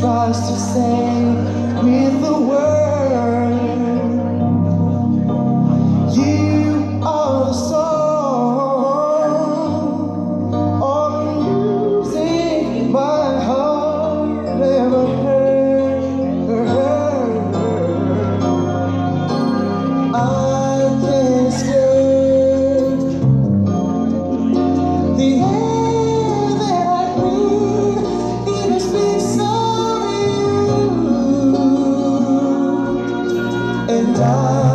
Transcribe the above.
tries to save me and I.